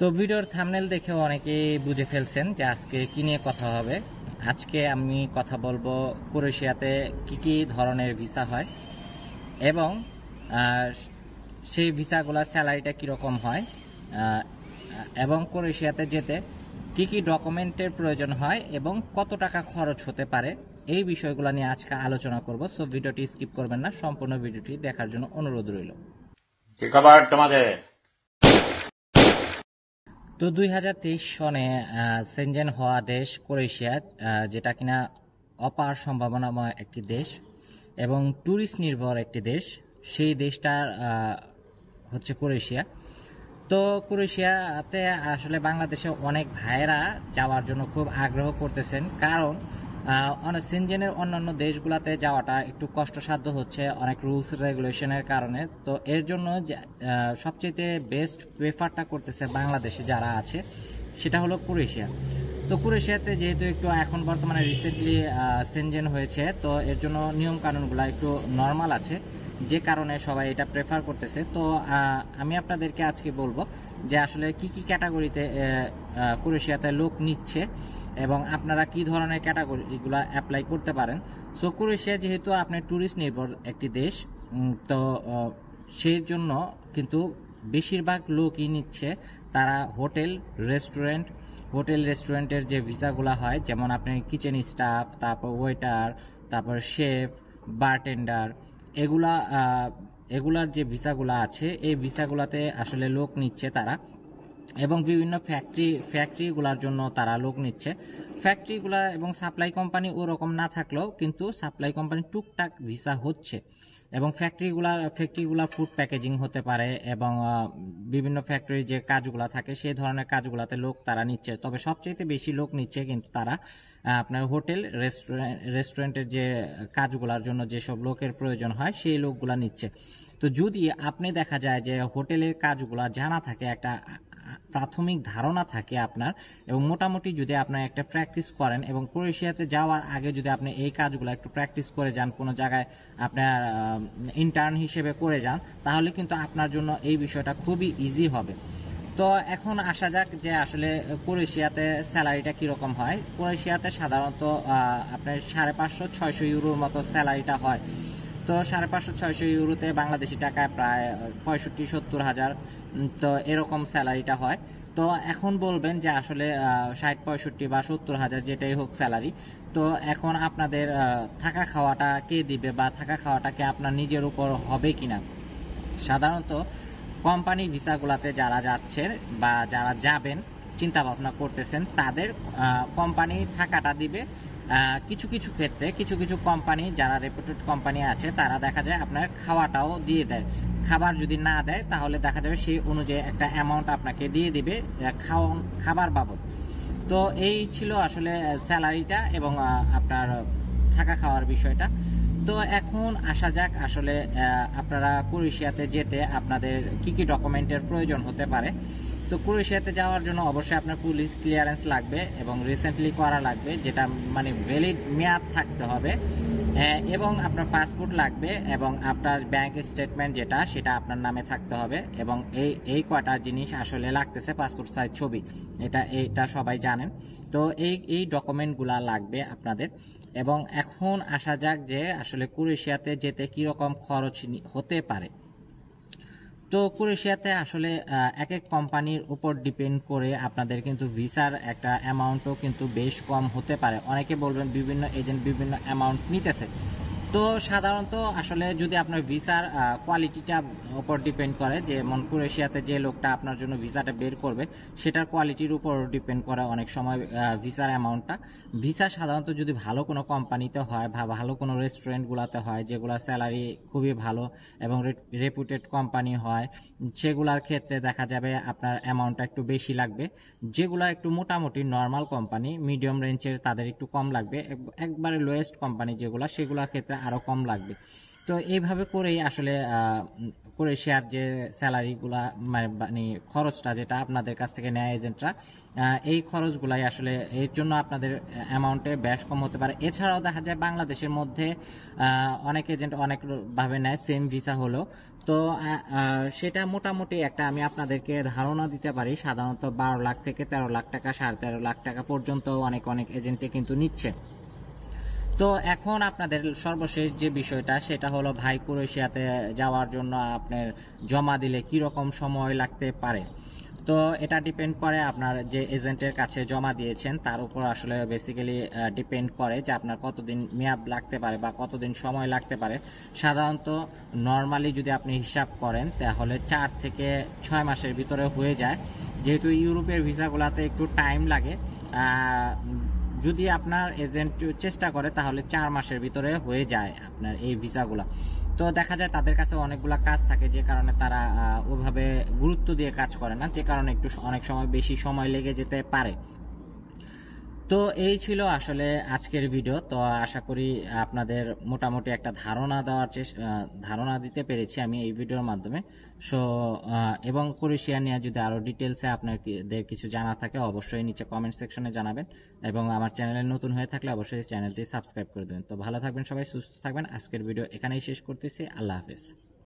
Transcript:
তো ভিডিওর থামনেল দেখে অনেকে বুঝে ফেলছেন যে আজকে কি নিয়ে কথা হবে। আজকে আমি কথা বলব ক্রোয়েশিয়াতে কি কি ধরনের ভিসা হয় এবং সেই ভিসাগুলোর স্যালারিটা কীরকম হয় এবং ক্রোয়েশিয়াতে যেতে কি কি ডকুমেন্টের প্রয়োজন হয় এবং কত টাকা খরচ হতে পারে এই বিষয়গুলো নিয়ে আজকে আলোচনা করব। সো ভিডিওটি স্কিপ করবেন না, সম্পূর্ণ ভিডিওটি দেখার জন্য অনুরোধ রইল। তোমাদের? তো দুই হাজার তেইশ সনে সেনজেন হওয়া দেশ ক্রোয়েশিয়া যেটা কিনা অপার সম্ভাবনাময় একটি দেশ এবং ট্যুরিস্ট নির্ভর একটি দেশ, সেই দেশটার হচ্ছে ক্রোয়েশিয়া। তো ক্রোয়েশিয়াতে আসলে বাংলাদেশে অনেক ভাইয়েরা যাওয়ার জন্য খুব আগ্রহ করতেছেন, কারণ সেনজেনের অন্যান্য দেশগুলোতে যাওয়াটা একটু কষ্টসাধ্য হচ্ছে, অনেক রুলস, রেগুলেশনের কারণে। তো এর জন্য সবচেয়ে বেস্ট প্রেফারটা করতেছে বাংলাদেশে যারা আছে, সেটা হলো ক্রোয়েশিয়া তো ক্রোয়েশিয়াতে যেহেতু একটু এখন বর্তমানে রিসেন্টলি সেনজেন হয়েছে, তো এর জন্য নিয়মকানুনগুলো একটু নর্মাল আছে। যে কারণে সবাই এটা প্রেফার করতেছে, তো আমি আপনাদেরকে আজকে বলব যে আসলে কি কি ক্যাটাগরিতে ক্রোয়েশিয়াতে লোক নিচ্ছে এবং আপনারা কি ধরনের ক্যাটাগরিগুলো অ্যাপ্লাই করতে পারেন। সো ক্রোয়েশিয়া যেহেতু আপনি ট্যুরিস্ট নির্ভর একটি দেশ তো সেই জন্য কিন্তু বেশিরভাগ লোকই নিচ্ছে তারা হোটেল রেস্টুরেন্ট হোটেল রেস্টুরেন্টের যে ভিসাগুলো হয়, যেমন আপনি কিচেন স্টাফ তারপর ওয়েটার তারপর শেফ বারটেন্ডার এগুলা এগুলার যে ভিসাগুলো আছে, এই ভিসাগুলাতে আসলে লোক নিচ্ছে তারা। এবং বিভিন্ন ফ্যাক্টরি ফ্যাক্টরিগুলার জন্য তারা লোক নিচ্ছে। ফ্যাক্টরিগুলা এবং সাপ্লাই কোম্পানি ওরকম না থাকলেও কিন্তু সাপ্লাই কোম্পানি টুকটাক ভিসা হচ্ছে। এবং ফ্যাক্টরিগুলা ফ্যাক্টরিগুলা ফুড প্যাকেজিং হতে পারে এবং বিভিন্ন ফ্যাক্টরির যে কাজগুলো থাকে সেই ধরনের কাজগুলোতে লোক তারা নিচ্ছে। তবে সবচেয়ে বেশি লোক নিচ্ছে কিন্তু তারা আপনার হোটেল রেস্টুরেন্ট রেস্টুরেন্টের যে কাজগুলোর জন্য যেসব লোকের প্রয়োজন হয়, সেই লোকগুলা নিচ্ছে। তো যদি আপনি দেখা যায় যে হোটেলের কাজগুলা জানা থাকে একটা প্রাথমিক ধারণা থাকে আপনার এবং মোটামুটি যদি আপনার একটা প্র্যাকটিস করেন এবং ক্রোয়েশিয়াতে যাওয়ার আগে যদি আপনি এই কাজগুলো একটু প্র্যাকটিস করে যান, কোনো জায়গায় আপনার ইন্টার্ন হিসেবে করে যান, তাহলে কিন্তু আপনার জন্য এই বিষয়টা খুবই ইজি হবে। তো এখন আসা যাক যে আসলে ক্রোয়েশিয়াতে স্যালারিটা কীরকম হয়। ক্রোয়েশিয়াতে সাধারণত আপনার সাড়ে পাঁচশো, ছয়শো ইউরোর মতো স্যালারিটা হয়। তো সাড়ে পাঁচশো, ছয়শো ইউরোতে বাংলাদেশি টাকায় প্রায় পঁয়ষট্টি, সত্তর হাজার। তো এরকম স্যালারিটা হয়। তো এখন বলবেন যে আসলে ষাট, পঁয়ষট্টি বা সত্তর হাজার যেটাই হোক স্যালারি, তো এখন আপনাদের থাকা খাওয়াটা কে দিবে বা থাকা খাওয়াটা কি আপনার নিজের উপর হবে কিনা? সাধারণত কোম্পানি ভিসাগুলোতে যারা যাচ্ছেন বা যারা যাবেন চিন্তা ভাবনা করতেছেন, তাদের কোম্পানি থাকাটা দিবে কিছু কিছু ক্ষেত্রে কিছু কিছু কোম্পানি যারা রেপুটেড কোম্পানি আছে তারা দেখা যায় আপনার খাওয়াটাও দিয়ে দেয়। খাবার যদি না দেয় তাহলে দেখা যাবে সেই অনুযায়ী একটা অ্যামাউন্ট আপনাকে দিয়ে দিবে আহ, খাওয়ান খাবার বাবদ। তো এই ছিল আসলে স্যালারিটা এবং আপনার থাকা খাওয়ার বিষয়টা। তো এখন আসা যাক আসলে আপনারা ক্রোয়েশিয়াতে যেতে আপনাদের কি কি ডকুমেন্টের প্রয়োজন হতে পারে। তো ক্রোয়েশিয়াতে যাওয়ার জন্য অবশ্যই আপনার পুলিশ ক্লিয়ারেন্স লাগবে এবং রিসেন্টলি করা লাগবে যেটা মানে ভ্যালিড মেয়াদ থাকতে হবে। আহ, এবং আপনার পাসপোর্ট লাগবে এবং আপনার ব্যাংক স্টেটমেন্ট যেটা সেটা আপনার নামে থাকতে হবে এবং এই এই কটা জিনিস আসলে লাগতেছে পাসপোর্ট সাইজ ছবি এটা এটা সবাই জানেন। তো এই এই ডকুমেন্টগুলা লাগবে আপনাদের। এবং এখন আসা যাক যে আসলে ক্রোয়েশিয়াতে যেতে কীরকম খরচ হতে পারে। তো ক্রোয়েশিয়াতে আসলে এক এক কোম্পানির উপর ডিপেন্ড করে আপনাদের কিন্তু ভিসার একটা অ্যামাউন্টও কিন্তু বেশ কম হতে পারে। অনেকে বলবেন বিভিন্ন এজেন্ট বিভিন্ন অ্যামাউন্ট নিতেছে। তো সাধারণত আসলে যদি আপনার ভিসার কোয়ালিটিটা উপর ডিপেন্ড করে, যে মন ক্রোয়েশিয়াতে যে লোকটা আপনার জন্য ভিসাটা বের করবে, সেটার কোয়ালিটির উপর ডিপেন্ড করে অনেক সময় ভিসার অ্যামাউন্টটা ভিসা সাধারণত যদি ভালো কোনো কোম্পানিতে হয় বা ভালো কোনো রেস্টুরেন্টগুলোতে হয় যেগুলো স্যালারি খুবই ভালো এবং রেপুটেড কোম্পানি হয়, সেগুলোর ক্ষেত্রে দেখা যাবে আপনার অ্যামাউন্টটা একটু বেশি লাগবে। যেগুলো একটু মোটামুটি নর্মাল কোম্পানি মিডিয়াম রেঞ্জের তাদের একটু কম লাগবে। এক- একবারে লোয়েস্ট কোম্পানি যেগুলো, সেগুলোর ক্ষেত্রে আরও কম লাগবে। তো এইভাবে করেই আসলে ক্রোয়েশিয়ার যে স্যালারিগুলা মানে মানে খরচটা যেটা আপনাদের কাছ থেকে নেয় এজেন্টরা এই খরচগুলাই আসলে এর জন্য আপনাদের অ্যামাউন্টে বেশ কম হতে পারে। এছাড়াও দেখা যায় বাংলাদেশের মধ্যে অনেক এজেন্ট অনেকভাবে নেয় সেম ভিসা হলো। তো সেটা মোটামুটি একটা আমি আপনাদেরকে ধারণা দিতে পারি, সাধারণত বারো লাখ থেকে তেরো লাখ টাকা, সাড়ে তেরো লাখ টাকা পর্যন্ত অনেক অনেক এজেন্টে কিন্তু নিচ্ছে। তো এখন আপনাদের সর্বশেষ যে বিষয়টা, সেটা হলো ভাই ক্রোয়েশিয়াতে যাওয়ার জন্য আপনার জমা দিলে কি রকম সময় লাগতে পারে? তো এটা ডিপেন্ড করে আপনার যে এজেন্টের কাছে জমা দিয়েছেন, তার উপর আসলে বেসিক্যালি ডিপেন্ড করে যে আপনার কতদিন মেয়াদ লাগতে পারে বা কতদিন সময় লাগতে পারে। সাধারণত নর্মালি যদি আপনি হিসাব করেন, তাহলে চার থেকে ছয় মাসের ভিতরে হয়ে যায়। যেহেতু ইউরোপের ভিসাগুলোতে একটু টাইম লাগে যদি আপনার এজেন্ট চেষ্টা করে, তাহলে চার মাসের ভিতরে হয়ে যায় আপনার এই ভিসাগুলো। তো দেখা যায় তাদের কাছে অনেকগুলো কাজ থাকে, যে কারণে তারা ওইভাবে গুরুত্ব দিয়ে কাজ করে না, যে কারণে একটু অনেক সময় বেশি সময় লেগে যেতে পারে। তো এই ছিল আসলে আজকের ভিডিও তো আশা করি আপনাদের মোটামুটি একটা ধারণা দেওয়ার ধারণা দিতে পেরেছি আমি এই ভিডিওর মাধ্যমে। সো এবং ক্রোয়েশিয়া নিয়ে যদি আরও ডিটেলসে আপনাদের কিছু জানা থাকে, অবশ্যই নিচে কমেন্ট সেকশনে জানাবেন। এবং আমার চ্যানেলে নতুন হয়ে থাকলে অবশ্যই চ্যানেলটি সাবস্ক্রাইব করে দেবেন। তো ভালো থাকবেন সবাই, সুস্থ থাকবেন। আজকের ভিডিও এখানেই শেষ করতেছি। আল্লাহ হাফেজ।